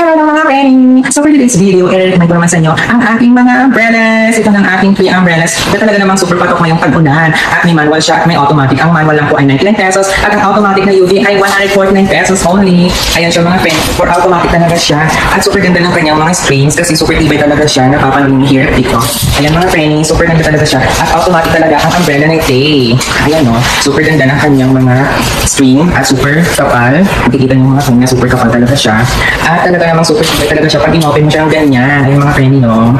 Hello mga friend! So for today's video, i-recommend ko naman sa inyo ang aking mga umbrellas. Ito ng aking three umbrellas. Ito talaga namang super patok ngayong tag-ulan. At may manual siya at may automatic. Ang manual lang po ay 99 pesos at ang automatic na UV ay 149 pesos only. Ayan siya mga friend. For automatic talaga siya. At super ganda ng kanyang mga screens kasi super tibay talaga siya. Napapansin here dito. Ayan mga friend, super ganda talaga siya. At automatic talaga ang umbrella ng Tay. Ayan no, super ganda ng kanyang mga screen at super kapal. Makikita niyo mga kanya, super kapal talaga siya. At talaga namang super tibay talaga siya. Pag in-open mo siya ng ganyan, ayun mga friend, no?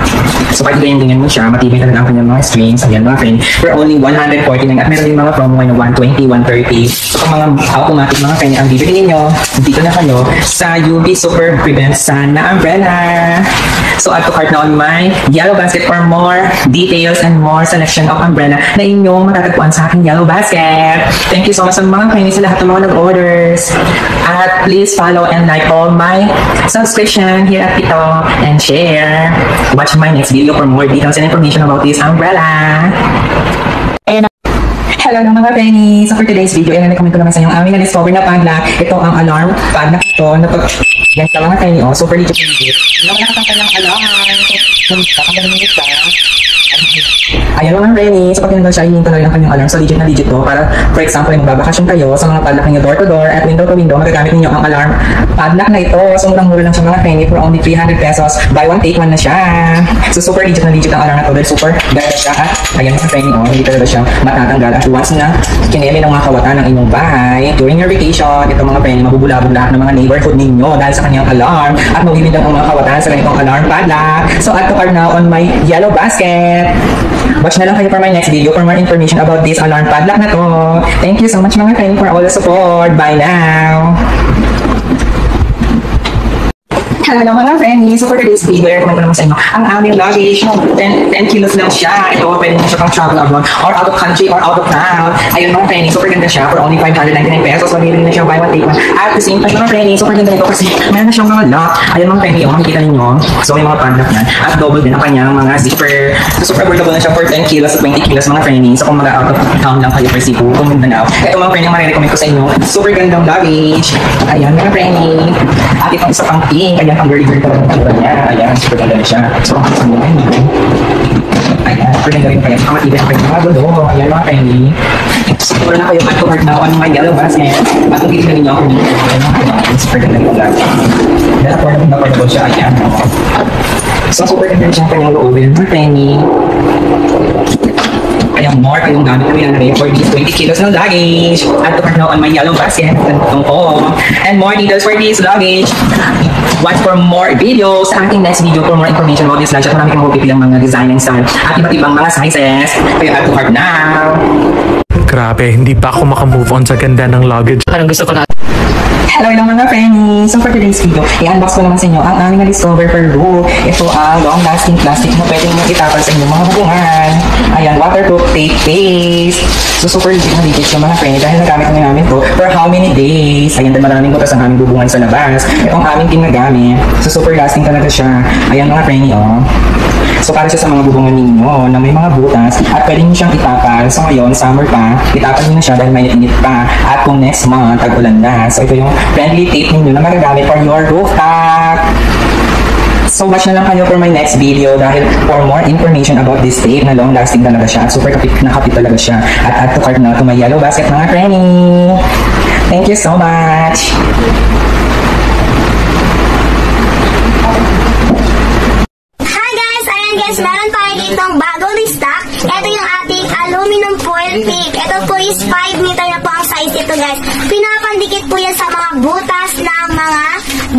So pag ganyan-ganyan mo siya, matibay talaga ang kanyang mga screens. Ayan mga friend, for only 149 at meron din mga promo ngayon na 120, 130. So kung mga automatic mga friend, ang bibili ninyo, dito na kayo sa UV Super Prevent Sana Umbrella. So add to cart na on my yellow basket for more details and more selection of umbrella na inyong matatagpuan sa aking yellow basket. Thank you so much sa mga kainis sa lahat ng mga nag-orders. At please follow and like all my subscription here at Pito and share. Watch my next video for more details and information about this umbrella. And Hello ng mga Penny! So for today's video, i-recommend ko naman sa inyo ang aming na-discover na padlock. Ito ang alarm padlock ito. Na pag, yan sa mga Penny, oh, super legit legit. Yung nakakanta ng alarm. So, nyo siya. Ayan mga Penny, so pag tinanggal siya, hihinto na rin ang kanyang alarm. So legit na legit to. Para, for example, magbabakasyon kayo sa mga padlock ninyo door to door at window to window, magagamit ninyo ang alarm padlock na ito. So murang-mura lang siya mga Penny for only 300 pesos. Buy one, take one na siya. So super legit na legit ang alarm na to. Super ganda siya at ayan mga Penny, oh, hindi talaga siya matatanggal. At once na kinemi ng mga kawatan ng inyong bahay, during your vacation, ito mga Penny, mabubulabog lahat ng mga neighborhood ninyo dahil sa kanyang alarm at mabibindang ang mga kawatan sa ganitong alarm padlock. So add to cart now on my yellow basket. Watch na lang kayo for my next video for more information about this alarm padlock na to. Thank you so much mga Penny for all the support. Bye now! Hello mga friends! So for today's video, i-recommend ko naman sa inyo ang aming luggage. No, 10, 10 kilos lang siya. Ito, pwede nyo siya pang travel abroad or out of country or out of town. Ayun mga friends, super ganda siya for only 599 pesos. Mabili na siya buy one take one. At the same time mga friends, super ganda nito kasi meron na siyang mga lock. Ayun mga friends, oh, makikita ninyo. So may mga padlock yan. At double din ang kanyang mga zipper. So super affordable na siya for 10 kilos at 20 kilos mga friends. So kung mga out of town lang kayo for Cebu, kung Mindanao. Ito mga friends, yung marirecommend ko sa inyo. Super gandang luggage. Ayan mga friends. At itong isa pang pink. Ayan, pang girly girly talaga ang itsura niya. Ayan, super na siya. So, ang kasama niya. Ayan, ganda rin pa yan. Ang matibay ang kanyang mga gulo. Ayan, mga Penny. Siguro na kayo at-to-heart na ako ang mga yellow basket. At kung titignan ninyo ako dito. Ayan, mga Penny. Super rin lang. Dahil affordable na affordable siya. Ayan. So, super rin siya ang kanyang loobin. Mga Penny. Kayang more kayong gamit ko yan rin for these 20 kilos ng luggage. At to now on my yellow basket. Itong ko. And more details for this luggage. Watch for more videos sa ating next video for more information about this luggage. At marami kang mapipilang mga design and style. At iba't ibang mga sizes. Kaya add to cart now. Grabe, hindi pa ako makamove on sa ganda ng luggage. Parang gusto ko na Hello ng mga Penny! So for today's video, i-unbox ko naman sa inyo ang aming na-discover for Roo. Ito ang long-lasting plastic na pwede nyo itapal sa inyong mga hubungan. Ayan, waterproof tape paste. So super legit na legit yung mga Penny dahil nagamit na namin to for how many days. Ayan, dahil maraming butas ang aming bubungan sa labas. Ito ang aming ginagamit. So super lasting talaga siya. Ayan mga Penny, oh. So para siya sa mga bubungan ninyo na may mga butas at pwede nyo siyang itapal. So ngayon, summer pa, itapal nyo na siya dahil mainit-init pa. At kung next month, tag-ulan na. So ito yung friendly tape ninyo na magagamit for your rooftop. So watch na lang kayo for my next video dahil for more information about this tape na long lasting talaga siya at super kapit na kapit talaga siya. At add to cart na to my yellow basket mga Granny. Thank you so much. Hi guys! Ayan guys, meron tayo ditong bagong restock. Ito yung ating aluminum foil pick. Ito po is 5 meter na po ang size ito guys. Pinapandikit po yan sa mga butas ng mga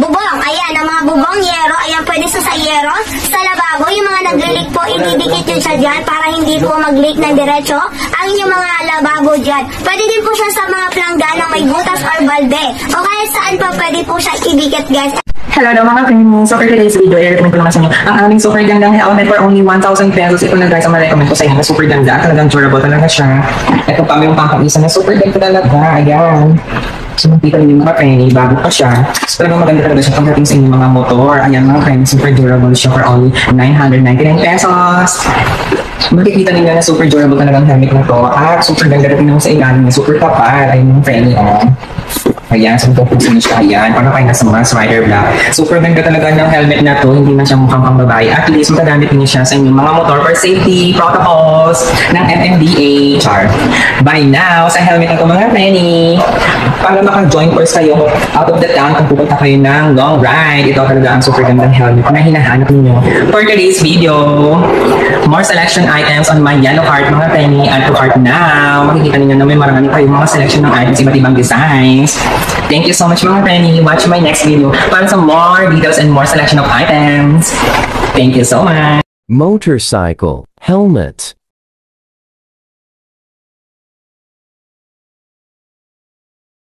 bubong. Ayan, ang mga bubong yero. Ayan, pwede sa sa yero. Sa lababo, yung mga nag-leak po, ididikit yun sa dyan para hindi po mag-leak ng diretso ang inyong mga lababo dyan. Pwede din po siya sa mga planggan na may butas or balde. O kahit saan pa pwede po siya idikit guys. Hello daw mga Queenie. So for today's video, i-recommend ko sa inyo ang aming super gandang helmet for only 1,000 pesos. Ito na guys ang ma-recommend ko sa inyo super ganda. Talagang durable talaga siya. Ito pa may yung pangkaisa na super ganda talaga. Ayan. So makita niyo mga Penny, bago pa siya. So talagang maganda talaga siya pagdating sa inyong mga motor. Ayan mga Penny, super durable siya for only 999 pesos. Makikita ninyo na super durable talagang helmet na to. At super ganda rin naman sa ilalim. Super kapal. Ayun mga Penny, oh. Ayan, so pupusin siya. Ayan, para kayo nasa Mars Rider Black. Super ganda talaga ng helmet na to. Hindi na siya mukhang pang babae. At least magagamit niyo siya sa inyong mga motor for safety protocols ng FMDA. Char. By now, sa helmet na to mga Penny, para maka-join course kayo out of the town kung pupunta kayo ng long ride. Ito talaga ang super gandang helmet na hinahanap niyo for today's video. More selection items on my yellow cart mga Penny. Add to cart now. Makikita niyo na may marami kayong mga selection ng items, iba't ibang designs. Thank you so much mga Penny. Watch my next video para sa more details and more selection of items. Thank you so much. Motorcycle, helmet,